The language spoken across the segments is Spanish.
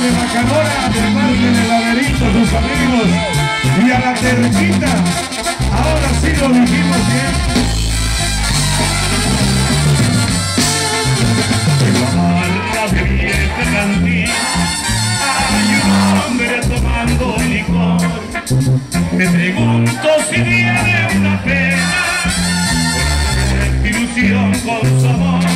de Bacanora, de parte del laberinto, sus amigos. Y a la terquita, ahora sí lo dijimos bien. De hay un hombre tomando licor. Me pregunto si tiene una pena, por ilusión con su amor.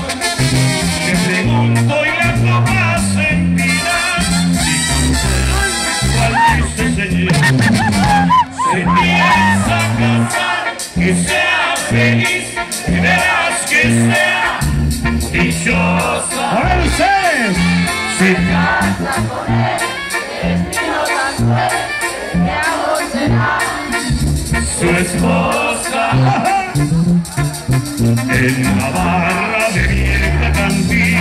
Con él, su esposa. En la barra de vieja cantina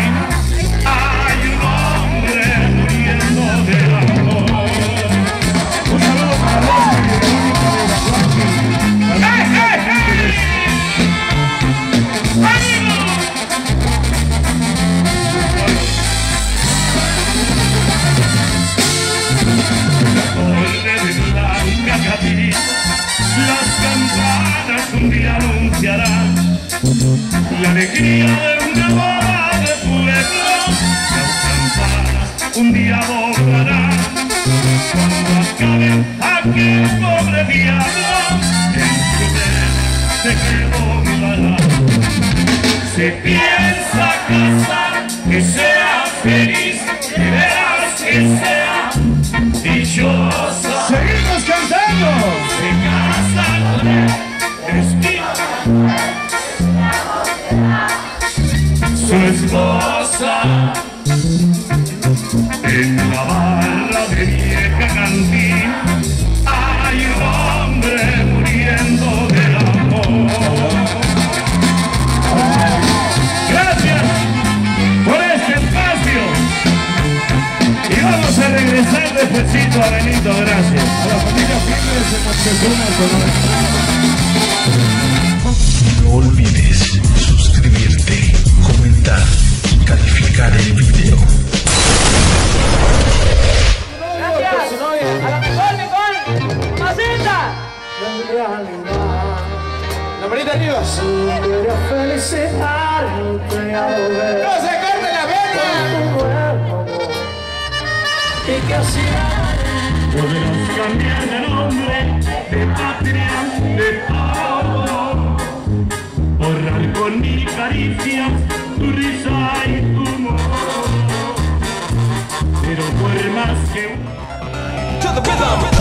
de blanca capilla, las campanas un día anunciarán la alegría de una boda de pueblo. Las campanas un día volarán cuando acabe aquel pobre diablo en su vez se quedó. Se piensa casar, que sea feliz, y verás que sea dichosa. Seguimos cantando. Se casa con él, Cristina. Su esposa. Regresar despacito a Benito, gracias. A la familia Fingers de Moctezuma, Sonora. No olvides suscribirte, comentar y calificar el video. Gracias. A la mejor, mejor. Maceta. La manita arriba. Quiero felicitarte a volver ¡No se corte la vena! Y que así Podemos cambiar de nombre, de patria, de todo. Borrar con mi caricia tu risa y tu humor. Pero por más que... To the rhythm.